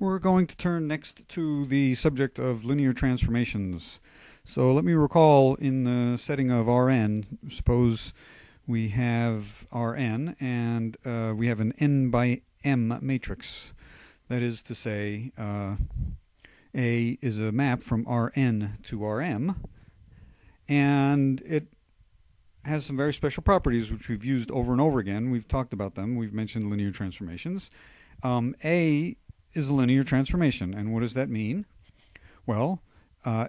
We're going to turn next to the subject of linear transformations. So let me recall in the setting of Rn, suppose we have Rn and uh, we have an n by m matrix. That is to say, uh, A is a map from Rn to Rm, and it has some very special properties which we've used over and over again. We've talked about them. We've mentioned linear transformations. Um, a is a linear transformation. And what does that mean? Well, uh,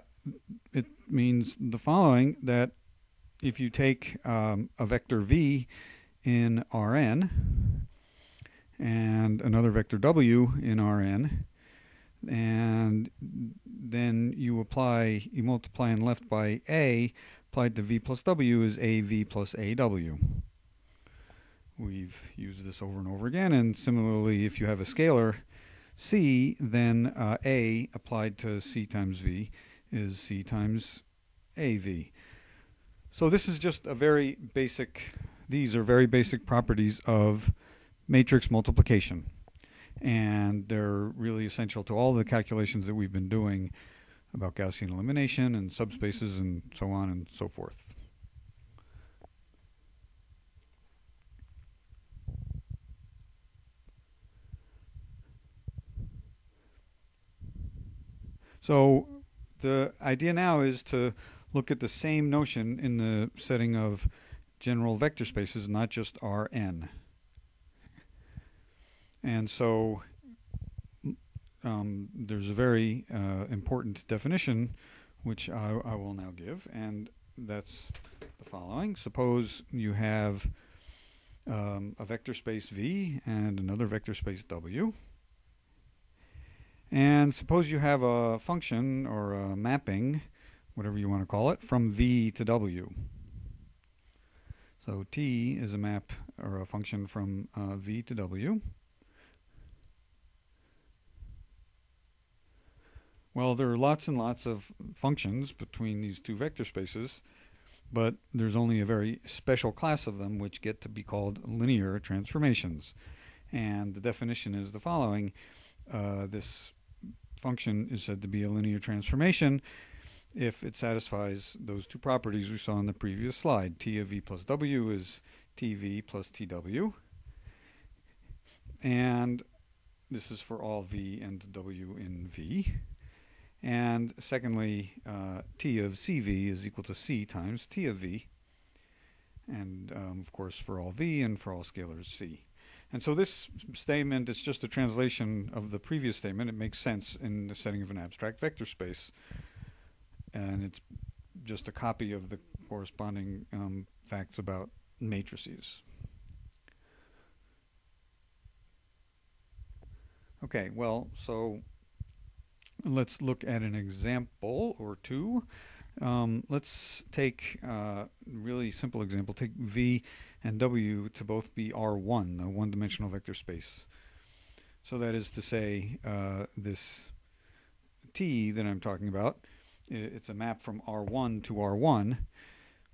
it means the following that if you take um, a vector v in Rn and another vector w in Rn, and then you apply, you multiply and left by a, applied to v plus w is av plus aw. We've used this over and over again, and similarly, if you have a scalar c, then uh, a applied to c times v is c times av. So this is just a very basic, these are very basic properties of matrix multiplication. And they're really essential to all the calculations that we've been doing about Gaussian elimination and subspaces and so on and so forth. So the idea now is to look at the same notion in the setting of general vector spaces, not just Rn. And so um, there's a very uh, important definition which I, I, will now give, and that's the following. Suppose you have um, a vector space V and another vector space W. And suppose you have a function or a mapping, whatever you want to call it, from V to W. So T is a map or a function from uh, V to W. Well, there are lots and lots of functions between these two vector spaces, but there's only a very special class of them which get to be called linear transformations. And the definition is the following. Uh, this function is said to be a linear transformation if it satisfies those two properties we saw in the previous slide. T of v plus w is tv plus tw. And this is for all v and w in v. And secondly, uh, t of cv is equal to c times t of v. And um, of course, for all v and for all scalars c. And so this statement is just a translation of the previous statement. It makes sense in the setting of an abstract vector space. And it's just a copy of the corresponding um, facts about matrices. Okay, well, so let's look at an example or two. Um, let's take a uh, really simple example. Take V and W to both be R1, the one-dimensional vector space. So that is to say, uh, this T that I'm talking about, it's a map from R1 to R1.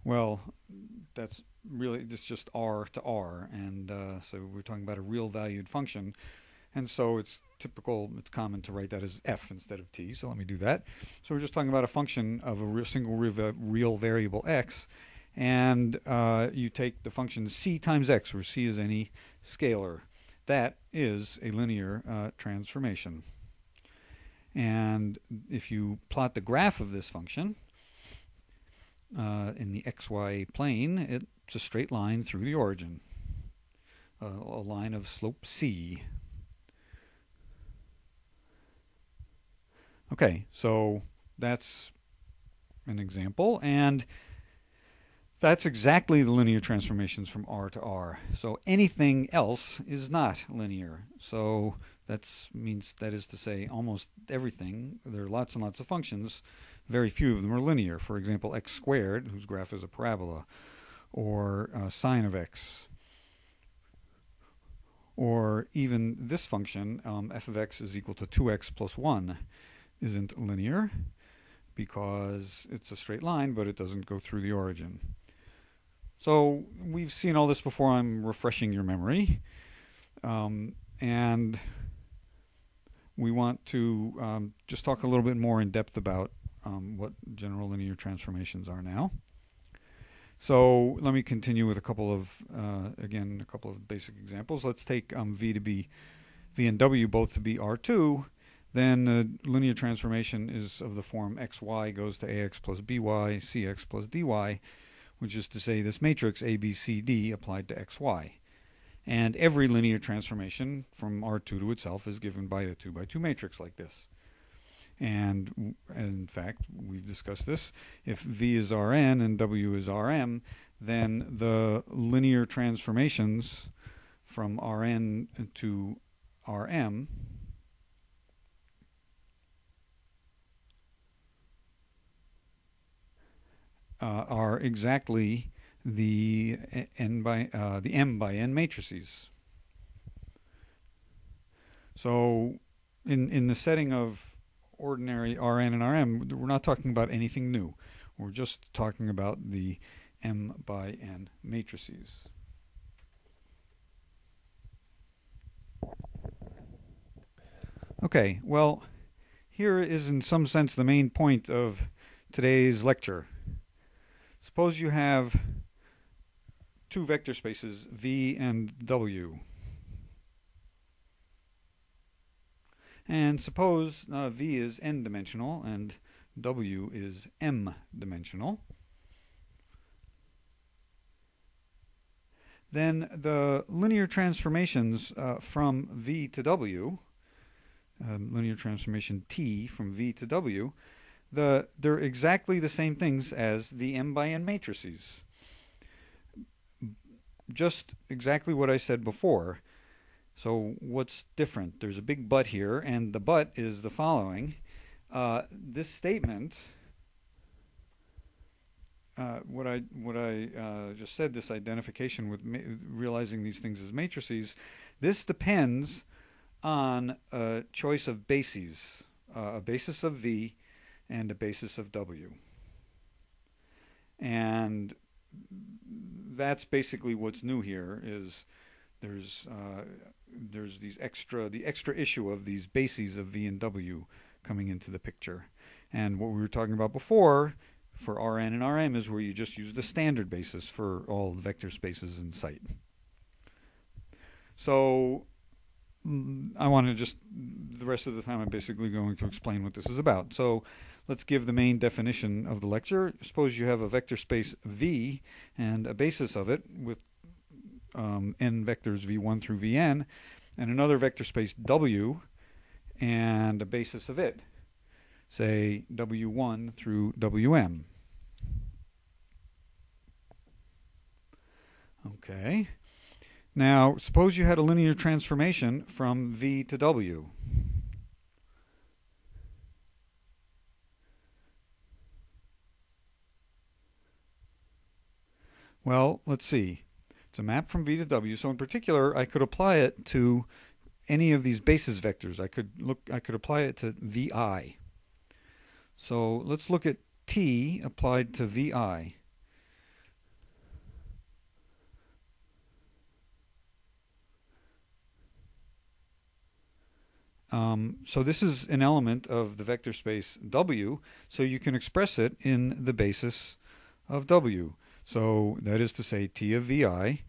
Well, that's really it's just R to R, and uh, so we're talking about a real valued function. And so it's typical, it's common to write that as f instead of t, so let me do that. So we're just talking about a function of a single real variable x, and uh, you take the function c times x, where c is any scalar. That is a linear uh, transformation. And if you plot the graph of this function uh, in the xy plane, it's a straight line through the origin, a line of slope c. Okay, so that's an example, and that's exactly the linear transformations from R to R. So anything else is not linear. So that means, that is to say, almost everything, there are lots and lots of functions, very few of them are linear. For example, x squared, whose graph is a parabola, or uh, sine of x, or even this function, um, f of x is equal to 2x plus 1 isn't linear because it's a straight line, but it doesn't go through the origin. So we've seen all this before. I'm refreshing your memory. Um, and we want to um, just talk a little bit more in depth about um, what general linear transformations are now. So let me continue with a couple of, uh, again, a couple of basic examples. Let's take um, V to be, V and W both to be R2. Then the linear transformation is of the form xy goes to ax plus by, cx plus dy, which is to say this matrix ABCD applied to xy. And every linear transformation from R2 to itself is given by a 2 by 2 matrix like this. And in fact, we've discussed this. If V is Rn and W is Rm, then the linear transformations from Rn to Rm are exactly the n by uh, the m by n matrices. So, in in the setting of ordinary Rn and Rm, we're not talking about anything new. We're just talking about the m by n matrices. Okay, well, here is in some sense the main point of today's lecture. Suppose you have two vector spaces v and w. And suppose uh, v is n-dimensional and w is m-dimensional. Then the linear transformations uh, from v to w, um, linear transformation t from v to w, the, they're exactly the same things as the m by n matrices. Just exactly what I said before. So what's different? There's a big but here, and the but is the following. Uh, this statement, uh, what I what I uh, just said, this identification with realizing these things as matrices, this depends on a choice of bases, uh, a basis of V and a basis of W. And that's basically what's new here is there's uh, there's these extra the extra issue of these bases of V and W coming into the picture. And what we were talking about before for Rn and Rm is where you just use the standard basis for all the vector spaces in sight. So mm, I want to just the rest of the time I'm basically going to explain what this is about. So Let's give the main definition of the lecture. Suppose you have a vector space V and a basis of it with um, n vectors v1 through vn, and another vector space W and a basis of it, say w1 through wm. Okay. Now, suppose you had a linear transformation from v to w. Well, let's see. It's a map from V to W. So in particular, I could apply it to any of these basis vectors. I could look. I could apply it to VI. So let's look at T applied to VI. Um, so this is an element of the vector space W, so you can express it in the basis of W. So that is to say T of VI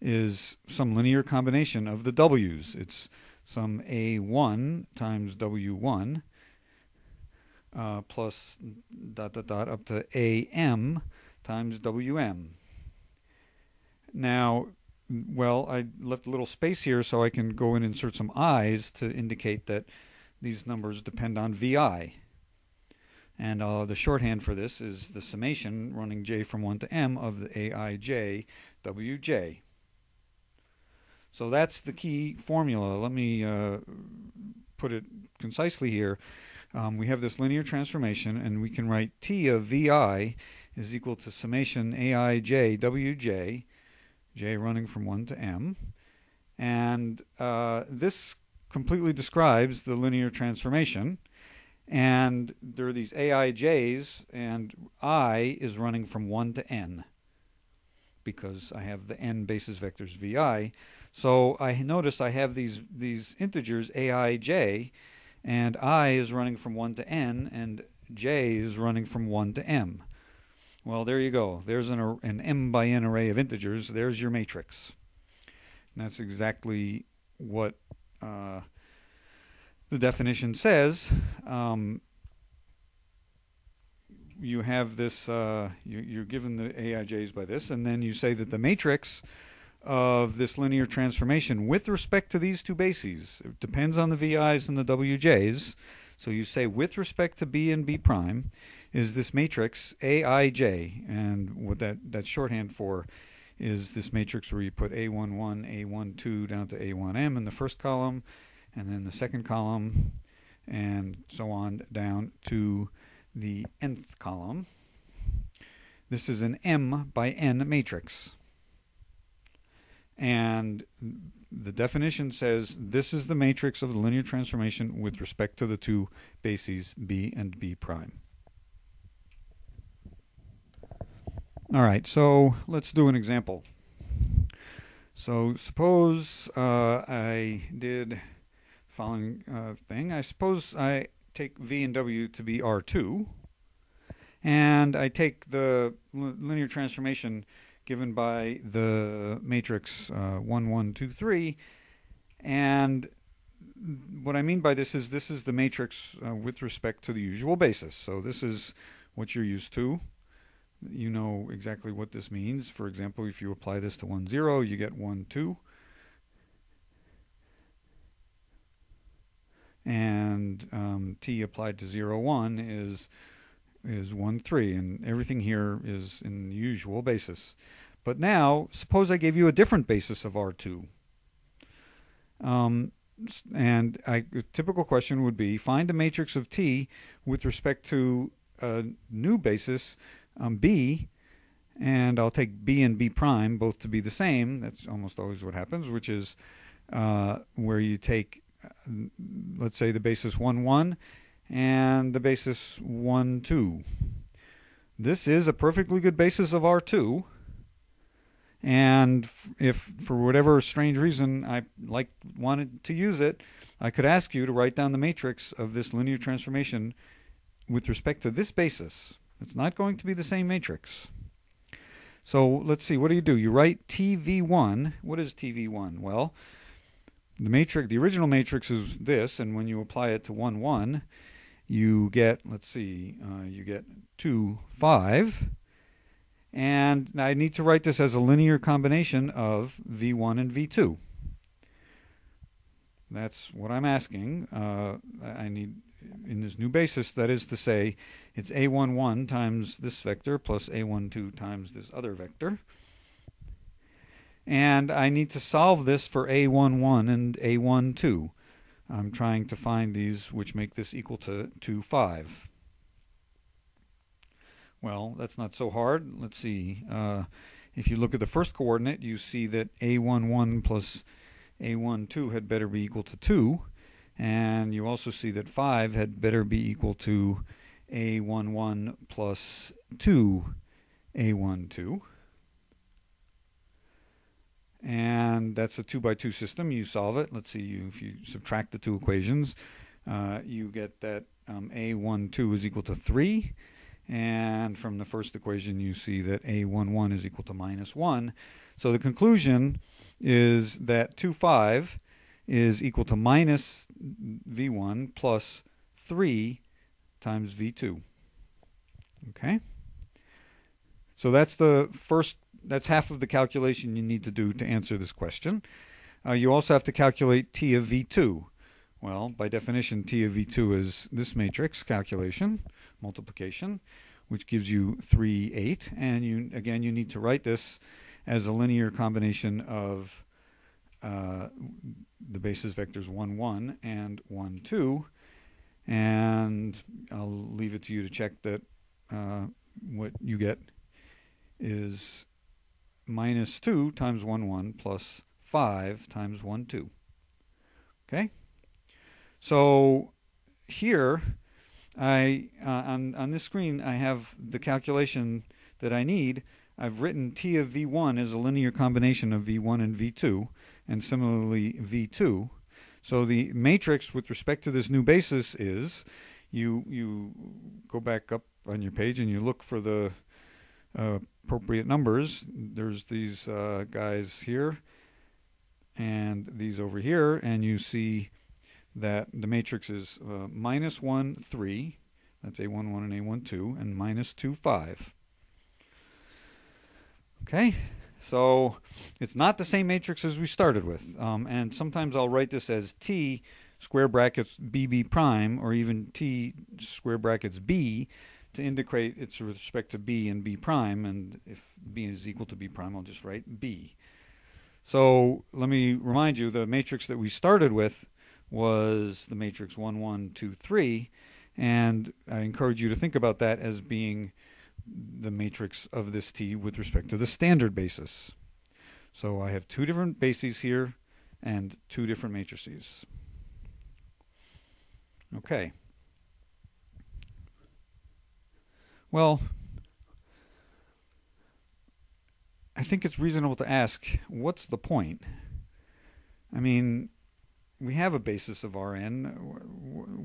is some linear combination of the W's. It's some A1 times W1 uh, plus dot dot dot up to AM times WM. Now, well, I left a little space here so I can go and insert some i's to indicate that these numbers depend on VI. And uh, the shorthand for this is the summation running j from 1 to m of the aij wj. So that's the key formula. Let me uh, put it concisely here. Um, we have this linear transformation, and we can write t of vi is equal to summation aij wj, j running from 1 to m. And uh, this completely describes the linear transformation. And there are these AIJs, and I is running from 1 to n because I have the n basis vectors vi. So I notice I have these, these integers aij, and i is running from 1 to n, and j is running from 1 to m. Well, there you go. There's an, an m by n array of integers. There's your matrix. And that's exactly what uh, the definition says. Um, you have this, uh, you, are given the AIJs by this, and then you say that the matrix of this linear transformation with respect to these two bases, it depends on the VIs and the WJs. So you say with respect to B and B prime is this matrix AIJ, and what that that's shorthand for is this matrix where you put A11, A12 down to A1M in the first column, and then the second column, and so on down to the nth column. This is an M by N matrix. And the definition says this is the matrix of the linear transformation with respect to the two bases B and B prime. All right, so let's do an example. So suppose uh, I did following uh, thing. I suppose I take V and W to be R2, and I take the linear transformation given by the matrix uh, 1, 1, 2, 3, and what I mean by this is this is the matrix uh, with respect to the usual basis. So this is what you're used to you know exactly what this means. For example, if you apply this to 1, 0, you get 1, 2. And um, t applied to 0, 1 is, is 1, 3. And everything here is in the usual basis. But now, suppose I gave you a different basis of R2. Um, and I, a typical question would be, find a matrix of T with respect to a new basis um, B, and I'll take B and B prime both to be the same. That's almost always what happens, which is uh, where you take, let's say, the basis 1, 1 and the basis 1, 2. This is a perfectly good basis of R2. And if for whatever strange reason I like wanted to use it, I could ask you to write down the matrix of this linear transformation with respect to this basis. It's not going to be the same matrix. So let's see, what do you do? You write TV1. What is TV1? Well, the matrix, the original matrix is this, and when you apply it to 1, 1, you get, let's see, uh, you get 2, 5. And I need to write this as a linear combination of V1 and V2. That's what I'm asking. Uh, I need in this new basis, that is to say, it's a11 times this vector plus a12 times this other vector. And I need to solve this for a11 and a12. I'm trying to find these which make this equal to, to 5. Well, that's not so hard. Let's see. Uh, if you look at the first coordinate, you see that a11 plus a12 had better be equal to 2. And you also see that 5 had better be equal to a11 plus 2a12. And that's a 2 by 2 system. You solve it. Let's see, if you subtract the two equations, uh, you get that um, a12 is equal to 3. And from the first equation, you see that a11 is equal to minus 1. So the conclusion is that 2, 5 is equal to minus V1 plus 3 times V2. Okay? So that's the first, that's half of the calculation you need to do to answer this question. Uh, you also have to calculate T of V2. Well, by definition, T of V2 is this matrix calculation, multiplication, which gives you 3, 8. And you again, you need to write this as a linear combination of uh, the basis vectors 1, 1 and 1, 2. And I'll leave it to you to check that uh, what you get is minus 2 times 1, 1 plus 5 times 1, 2. Okay? So here, I uh, on, on this screen, I have the calculation that I need. I've written T of V1 as a linear combination of V1 and V2 and similarly V2. So the matrix with respect to this new basis is you you go back up on your page and you look for the uh, appropriate numbers. There's these uh, guys here and these over here, and you see that the matrix is uh, minus 1, 3, that's A1, 1 and A1, 2, and minus 2, 5. Okay, so it's not the same matrix as we started with. Um, and sometimes I'll write this as T square brackets BB prime, or even T square brackets B, to indicate it's with respect to B and B prime. And if B is equal to B prime, I'll just write B. So let me remind you, the matrix that we started with was the matrix 1, 1, 2, 3. And I encourage you to think about that as being the matrix of this T with respect to the standard basis. So I have two different bases here and two different matrices. Okay. Well, I think it's reasonable to ask, what's the point? I mean, we have a basis of Rn.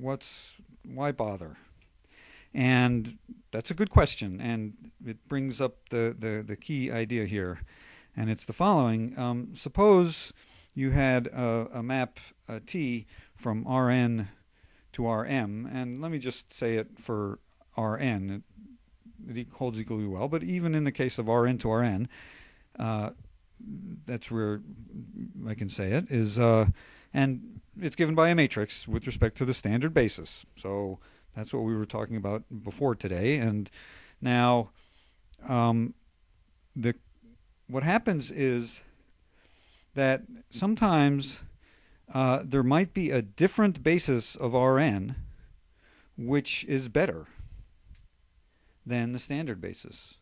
What's why bother? And that's a good question, and it brings up the, the, the key idea here, and it's the following. Um, suppose you had a, a map a T from Rn to Rm, and let me just say it for Rn. It, it holds equally well, but even in the case of Rn to Rn, uh, that's where I can say it, is, uh, and it's given by a matrix with respect to the standard basis. So that's what we were talking about before today. And now, um, the what happens is that sometimes uh, there might be a different basis of Rn which is better than the standard basis.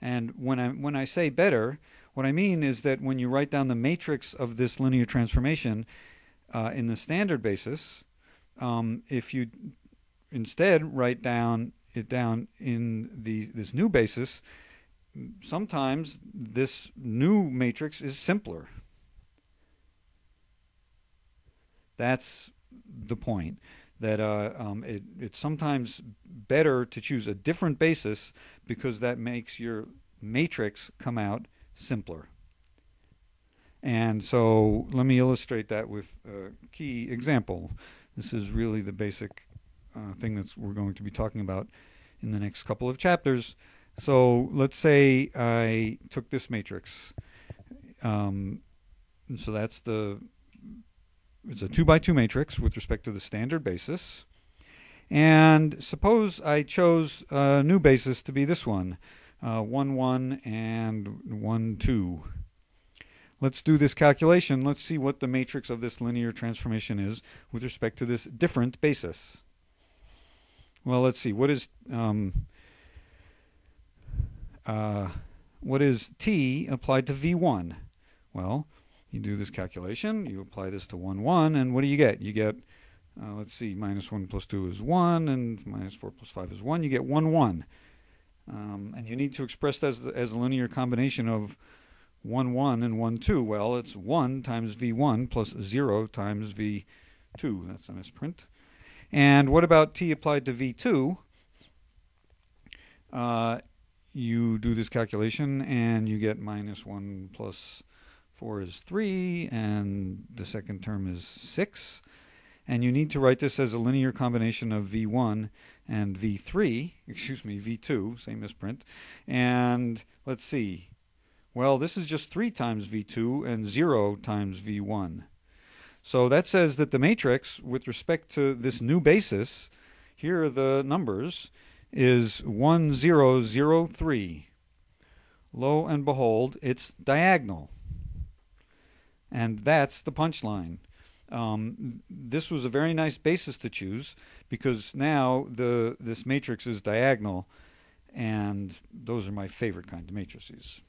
And when I when I say better, what I mean is that when you write down the matrix of this linear transformation uh, in the standard basis, um, if you instead write down it down in the this new basis, sometimes this new matrix is simpler. That's the point. That uh, um, it, it's sometimes better to choose a different basis because that makes your matrix come out simpler. And so let me illustrate that with a key example. This is really the basic uh, thing that we're going to be talking about in the next couple of chapters. So let's say I took this matrix. Um, so that's the it's a two by two matrix with respect to the standard basis. And suppose I chose a new basis to be this one, uh, 1, 1 and 1, 2. Let's do this calculation. Let's see what the matrix of this linear transformation is with respect to this different basis. Well, let's see. What is um, uh, what is t applied to v1? Well, you do this calculation. You apply this to 1, 1, and what do you get? You get, uh, let's see, minus 1 plus 2 is 1, and minus 4 plus 5 is 1. You get 1, 1. Um, and you need to express that as, as a linear combination of 1, 1 and 1, 2. Well, it's 1 times V1 plus 0 times V2. That's a misprint. And what about t applied to V2? Uh, you do this calculation and you get minus 1 plus 4 is 3, and the second term is 6. And you need to write this as a linear combination of V1 and V3, excuse me, V2, same misprint. And let's see, well, this is just 3 times V2 and 0 times V1. So that says that the matrix, with respect to this new basis, here are the numbers, is 1003. Lo and behold, it's diagonal. And that's the punchline. Um, this was a very nice basis to choose because now the this matrix is diagonal and those are my favorite kind of matrices.